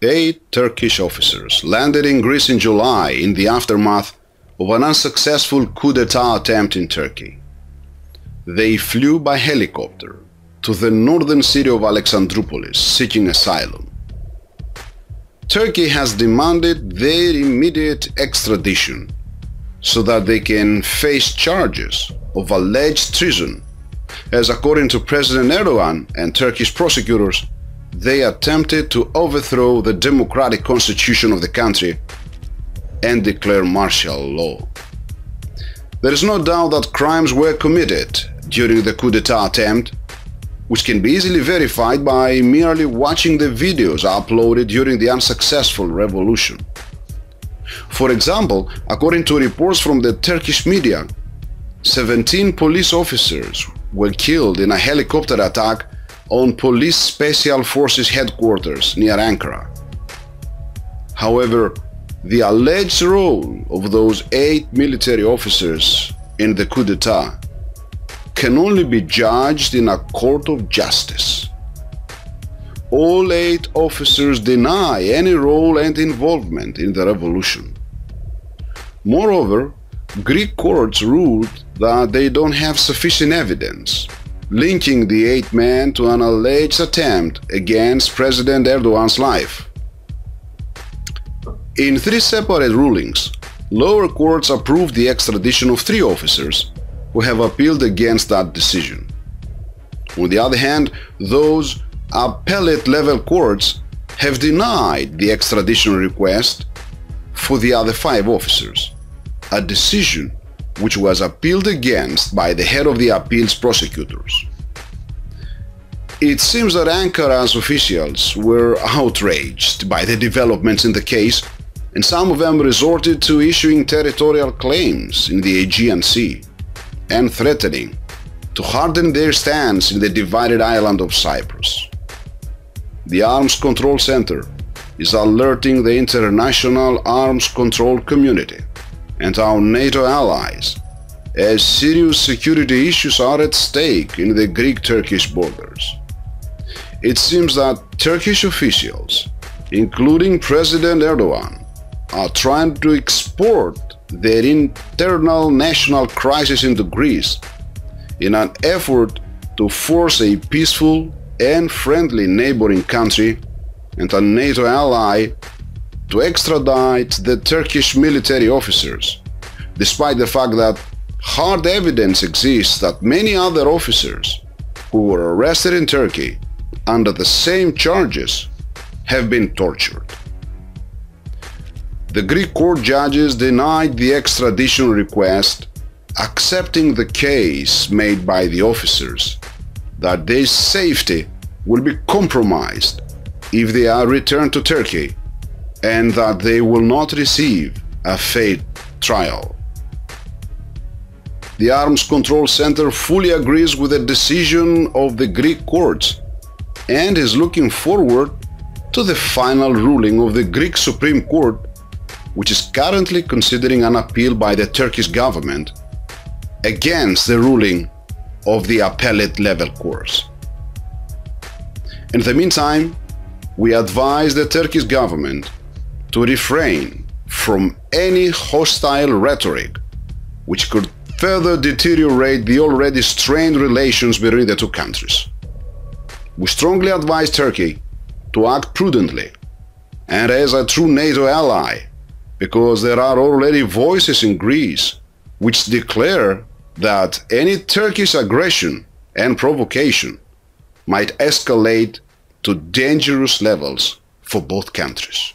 Eight Turkish officers landed in Greece in July in the aftermath of an unsuccessful coup d'etat attempt in Turkey. They flew by helicopter to the northern city of Alexandroupolis seeking asylum. Turkey has demanded their immediate extradition so that they can face charges of alleged treason, as according to President Erdogan and Turkish prosecutors, they attempted to overthrow the democratic constitution of the country and declare martial law. There is no doubt that crimes were committed during the coup d'etat attempt, which can be easily verified by merely watching the videos uploaded during the unsuccessful revolution. For example, according to reports from the Turkish media, 17 police officers were killed in a helicopter attack on Police Special Forces headquarters near Ankara. However, the alleged role of those eight military officers in the coup d'etat can only be judged in a court of justice. All eight officers deny any role and involvement in the revolution. Moreover, Greek courts ruled that they don't have sufficient evidence linking the eight men to an alleged attempt against President Erdogan's life. In three separate rulings, lower courts approved the extradition of three officers who have appealed against that decision. On the other hand, those appellate level courts have denied the extradition request for the other five officers, a decision which was appealed against by the head of the appeals prosecutors. It seems that Ankara's officials were outraged by the developments in the case, and some of them resorted to issuing territorial claims in the Aegean Sea and threatening to harden their stance in the divided island of Cyprus. The Arms Control Center is alerting the international arms control community and our NATO allies, as serious security issues are at stake in the Greek-Turkish borders. It seems that Turkish officials, including President Erdogan, are trying to export their internal national crisis into Greece in an effort to force a peaceful and friendly neighboring country and a NATO ally to extradite the Turkish military officers, despite the fact that hard evidence exists that many other officers who were arrested in Turkey under the same charges have been tortured. The Greek court judges denied the extradition request, accepting the case made by the officers that their safety will be compromised if they are returned to Turkey and that they will not receive a fair trial. The Arms Control Center fully agrees with the decision of the Greek courts and is looking forward to the final ruling of the Greek Supreme Court, which is currently considering an appeal by the Turkish government against the ruling of the appellate level courts. In the meantime, we advise the Turkish government to refrain from any hostile rhetoric which could further deteriorate the already strained relations between the two countries. We strongly advise Turkey to act prudently and as a true NATO ally because there are already voices in Greece which declare that any Turkish aggression and provocation might escalate to dangerous levels for both countries.